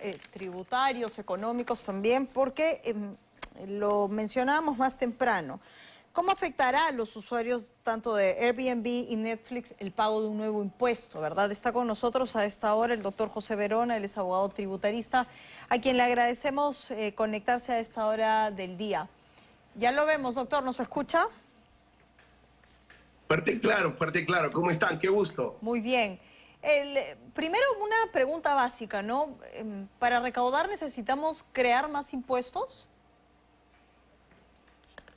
Eh, tributarios, económicos también, porque em, lo mencionábamos más temprano. ¿Cómo afectará a los usuarios tanto de Airbnb y Netflix el pago de un nuevo impuesto, verdad? Está con nosotros a esta hora el doctor José Verona, él es abogado tributarista, a quien le agradecemos eh, conectarse a esta hora del día. Ya lo vemos, doctor, ¿nos escucha? Fuerte y claro, fuerte y claro. ¿Cómo están? Qué gusto. Muy bien. El, primero, una pregunta básica, ¿no? Em, ¿Para recaudar necesitamos crear más impuestos?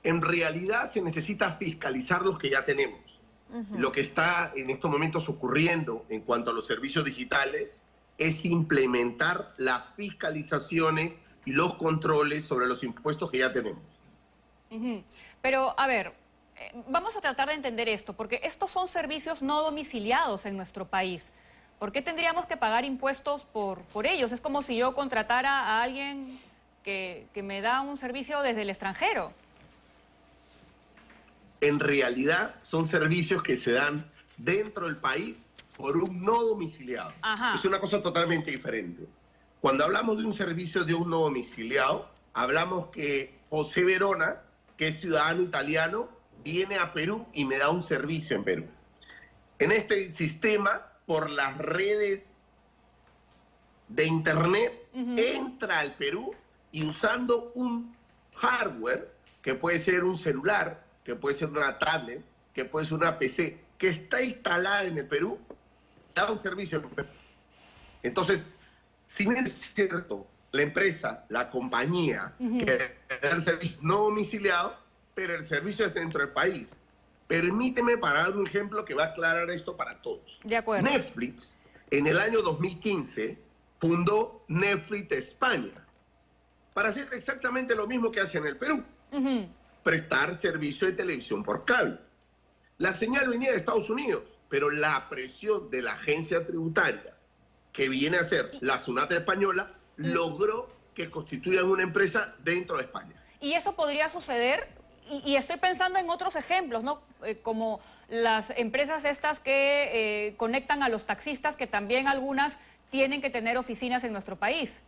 En realidad se necesita fiscalizar los que ya tenemos. Lo que está en estos momentos ocurriendo en cuanto a los servicios digitales es implementar las fiscalizaciones y los controles sobre los impuestos que ya tenemos. Pero, a ver, eh, vamos a tratar de entender esto, porque estos son servicios no domiciliados en nuestro país. ¿Por qué tendríamos que pagar impuestos por, por ellos? Es como si yo contratara a alguien que, que me da un servicio desde el extranjero. En realidad son servicios que se dan dentro del país por un no domiciliado. Es una cosa totalmente diferente. Cuando hablamos de un servicio de un no domiciliado, hablamos que José Verona, que es ciudadano italiano, viene a Perú y me da un servicio en Perú. En este sistema, por las redes de Internet, entra al Perú y usando un hardware, que puede ser un celular, que puede ser una tablet, que puede ser una PC, que está instalada en el Perú, da un servicio en Perú. Entonces, si bien es cierto, la empresa, la compañía, que da el servicio no domiciliado, pero el servicio es dentro del país. Permíteme para dar un ejemplo que va a aclarar esto para todos. De acuerdo. Netflix, en el año 2015, fundó Netflix España para hacer exactamente lo mismo que hace en el Perú. Prestar servicio de televisión por cable. La señal venía de Estados Unidos, pero la presión de la agencia tributaria que viene a ser la Sunata Española logró que constituyan una empresa dentro de España. ¿Y eso podría suceder y, estoy pensando en otros ejemplos, ¿no? Eh, como las empresas estas que eh, conectan a los taxistas, que también algunas tienen que tener oficinas en nuestro país.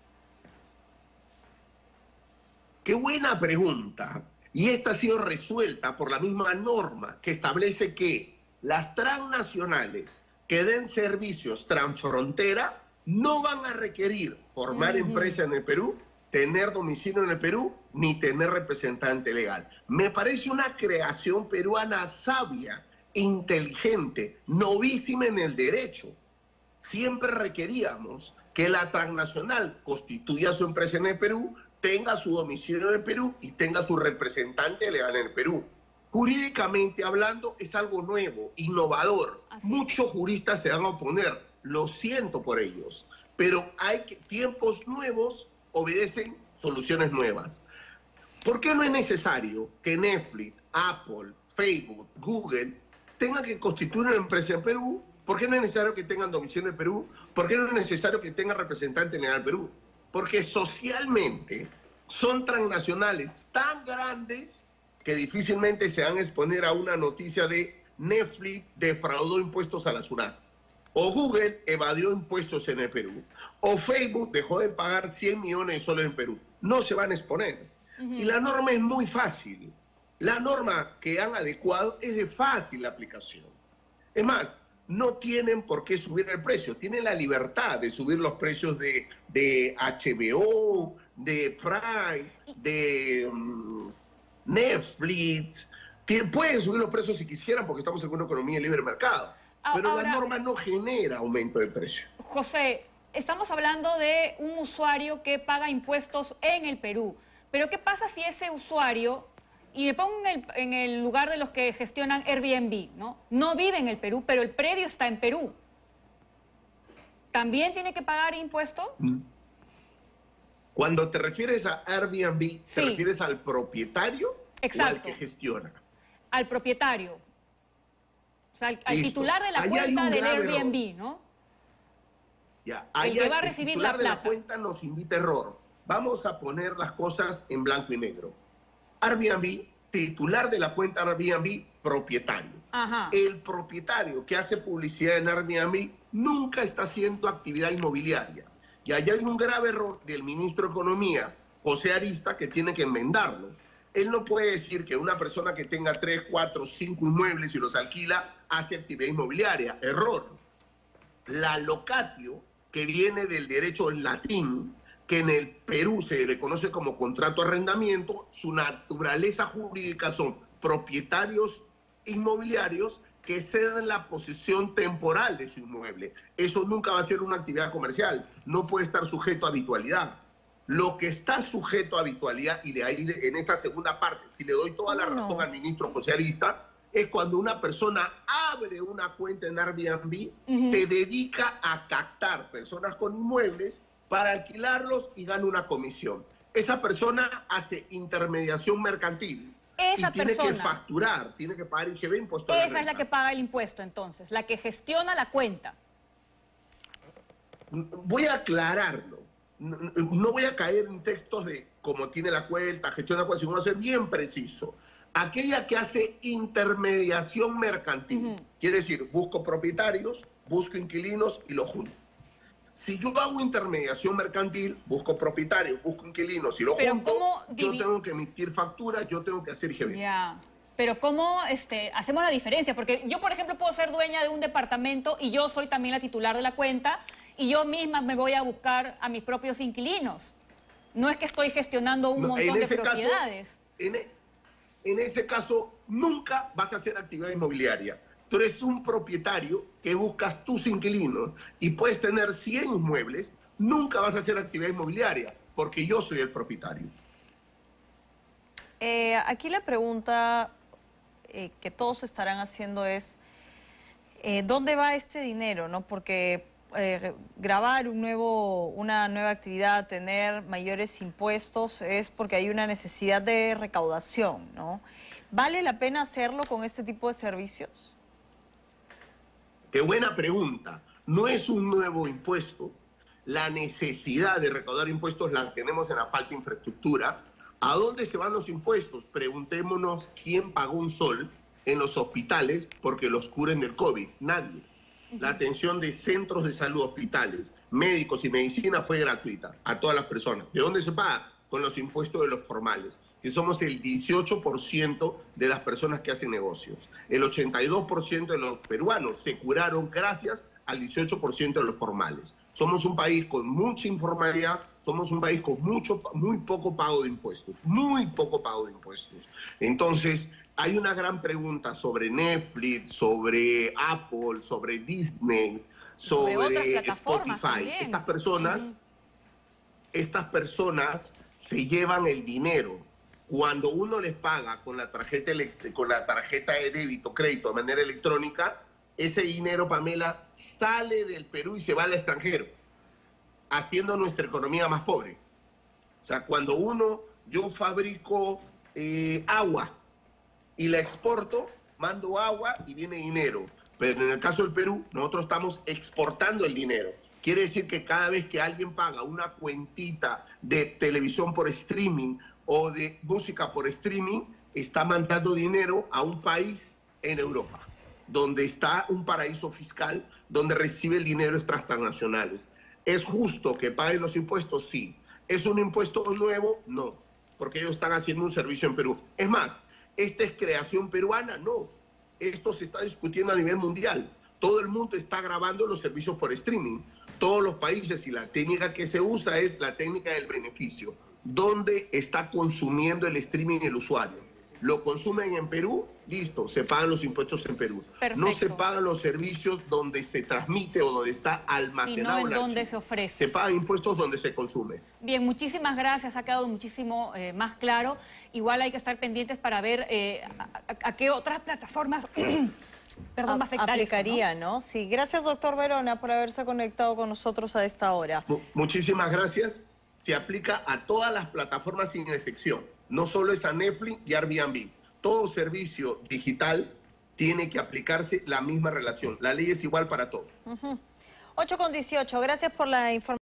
Qué buena pregunta. Y esta ha sido resuelta por la misma norma que establece que las transnacionales que den servicios transfrontera no van a requerir formar empresa en el Perú tener domicilio en el Perú ni tener representante legal. Me parece una creación peruana sabia, inteligente, novísima en el derecho. Siempre requeríamos que la transnacional constituya su empresa en el Perú, tenga su domicilio en el Perú y tenga su representante legal en el Perú. Jurídicamente hablando es algo nuevo, innovador. Muchos juristas se van a oponer, lo siento por ellos, pero hay tiempos nuevos obedecen soluciones nuevas. ¿Por qué no es necesario que Netflix, Apple, Facebook, Google tengan que constituir una empresa en Perú? ¿Por qué no es necesario que tengan domicilio en Perú? ¿Por qué no es necesario que tengan representante en el Perú? Porque socialmente son transnacionales tan grandes que difícilmente se van a exponer a una noticia de Netflix defraudó impuestos a la SUNAT o Google evadió impuestos en el Perú, o Facebook dejó de pagar 100 millones de soles en Perú. No se van a exponer. Y la norma es muy fácil. La norma que han adecuado es de fácil aplicación. Es más, no tienen por qué subir el precio, tienen la libertad de subir los precios de, de HBO, de Prime, de mm, Netflix. Pueden subir los precios si quisieran porque estamos en una economía de libre mercado. Pero la norma no genera aumento de precio. José, estamos hablando de un usuario que paga impuestos en el Perú. Pero ¿qué pasa si ese usuario, y me pongo en el, lugar de los que gestionan Airbnb, ¿no? No vive en el Perú, pero el predio está en Perú. ¿También tiene que pagar impuestos? Mm. Cuando te refieres a Airbnb, ¿te refieres al propietario Exacto. o al que gestiona? Al propietario al, titular de la cuenta del Airbnb, ¿no? Ya, el que va a recibir la plata. de la cuenta nos invita error. Vamos a poner las cosas en blanco y negro. Airbnb, titular de la cuenta Airbnb, propietario. El propietario que hace publicidad en Airbnb nunca está haciendo actividad inmobiliaria. Y allá hay un grave error del ministro de Economía, José Arista, que tiene que enmendarlo. Él no puede decir que una persona que tenga tres, cuatro, cinco inmuebles y los alquila hace actividad inmobiliaria. Error. La locatio, que viene del derecho latín, que en el Perú se le conoce como contrato de arrendamiento, su naturaleza jurídica son propietarios inmobiliarios que ceden la posesión temporal de su inmueble. Eso nunca va a ser una actividad comercial, no puede estar sujeto a habitualidad. Lo que está sujeto a habitualidad, y de ahí en esta segunda parte, si le doy toda la razón al ministro socialista, es cuando una persona abre una cuenta en Airbnb, se dedica a captar personas con inmuebles para alquilarlos y gana una comisión. Esa persona hace intermediación mercantil. Esa y tiene persona. que facturar, tiene que pagar IGB impuesto. Esa es la que paga el impuesto, entonces, la que gestiona la cuenta. Voy a aclararlo. No, no voy a caer en textos de cómo tiene la cuenta, gestiona la cuenta, sino voy a ser bien preciso. Aquella que hace intermediación mercantil, quiere decir, busco propietarios, busco inquilinos y los junto. Si yo hago intermediación mercantil, busco propietarios, busco inquilinos y los Pero junto, ¿cómo yo tengo que emitir facturas, yo tengo que hacer IGB. Ya. Pero ¿cómo este, hacemos la diferencia? Porque yo, por ejemplo, puedo ser dueña de un departamento y yo soy también la titular de la cuenta y yo misma me voy a buscar a mis propios inquilinos. No es que estoy gestionando un No, montón de ese caso- propiedades. en, e- en ese caso, nunca vas a hacer actividad inmobiliaria. Tú eres un propietario que buscas tus inquilinos y puedes tener 100 inmuebles, nunca vas a hacer actividad inmobiliaria porque yo soy el propietario. Eh, aquí la pregunta eh, que todos estarán haciendo es, eh, ¿dónde va este dinero? ¿no? Porque grabar un nuevo, una nueva actividad, tener mayores impuestos, es porque hay una necesidad de recaudación. ¿no? ¿Vale la pena hacerlo con este tipo de servicios? Qué buena pregunta. No es un nuevo impuesto. La necesidad de recaudar impuestos la tenemos en la falta de infraestructura. ¿A dónde se van los impuestos? Preguntémonos quién pagó un sol en los hospitales porque los curen del COVID. Nadie. La atención de centros de salud, hospitales, médicos y medicina fue gratuita a todas las personas. ¿De dónde se paga? Con los impuestos de los formales, que somos el 18% de las personas que hacen negocios. El 82% de los peruanos se curaron gracias al 18% de los formales. Somos un país con mucha informalidad, somos un país con mucho, muy poco pago de impuestos, muy poco pago de impuestos. Entonces, hay una gran pregunta sobre Netflix, sobre Apple, sobre Disney, Sobre Spotify. también. Estas personas, estas personas se llevan el dinero. Cuando uno les paga con la tarjeta, con la tarjeta de débito, crédito de manera electrónica, ese dinero, Pamela, sale del Perú y se va al extranjero, haciendo nuestra economía más pobre. O sea, cuando uno, yo fabrico eh, agua y la exporto, mando agua y viene dinero. Pero en el caso del Perú, nosotros estamos exportando el dinero. Quiere decir que cada vez que alguien paga una cuentita de televisión por streaming o de música por streaming, está mandando dinero a un país en Europa, donde está un paraíso fiscal, donde recibe el dinero de transnacionales. ¿Es justo que paguen los impuestos? Sí. ¿Es un impuesto nuevo? No, porque ellos están haciendo un servicio en Perú. Es más, ¿esta es creación peruana? No. Esto se está discutiendo a nivel mundial. Todo el mundo está grabando los servicios por streaming. Todos los países y la técnica que se usa es la técnica del beneficio. ¿Dónde está consumiendo el streaming el usuario? Lo consumen en Perú, listo, se pagan los impuestos en Perú. No se pagan los servicios donde se transmite o donde está almacenado. en el donde se ofrece. Se pagan impuestos donde se consume. Bien, muchísimas gracias, ha quedado muchísimo eh, más claro. Igual hay que estar pendientes para ver eh, a, a- a qué otras plataformas perdón, va a afectar esto, ¿no? aplicaría, ¿no? Sí, gracias doctor Verona por haberse conectado con nosotros a esta hora. Mu- Muchísimas gracias. Se aplica a todas las plataformas sin excepción. No solo es a Netflix y Airbnb. Todo servicio digital tiene que aplicarse la misma relación. La ley es igual para todos. 8 con 18, gracias por la información.